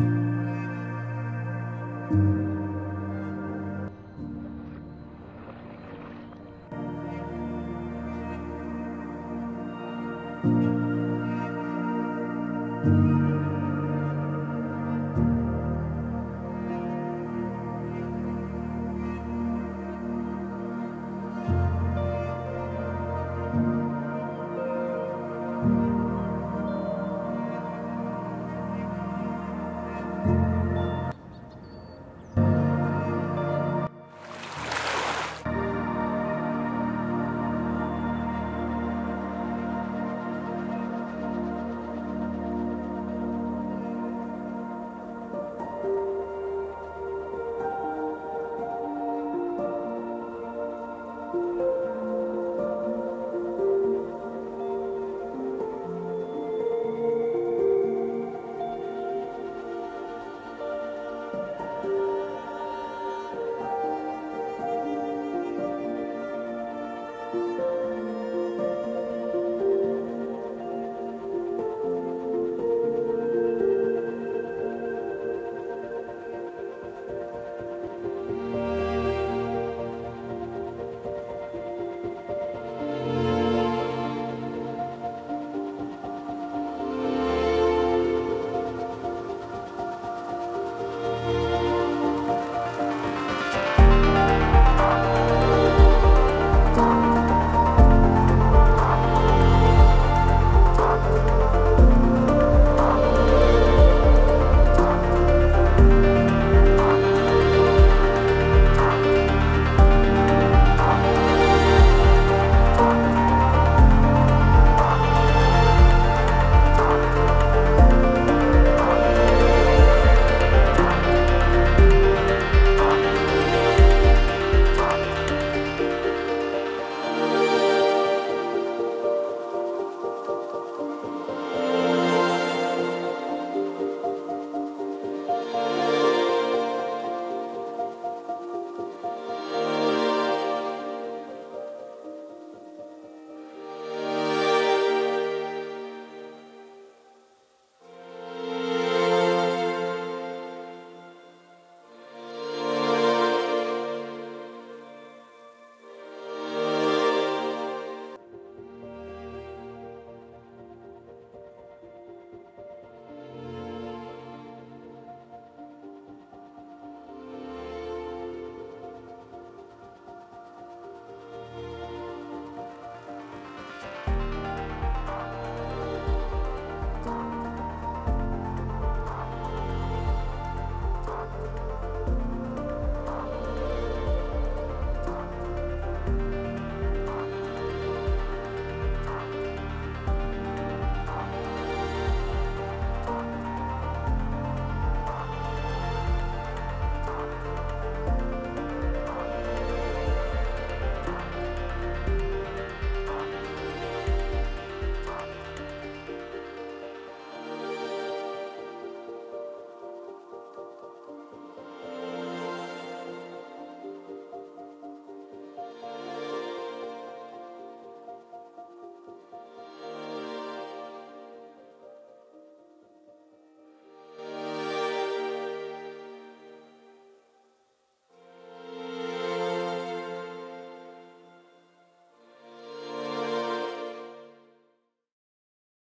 you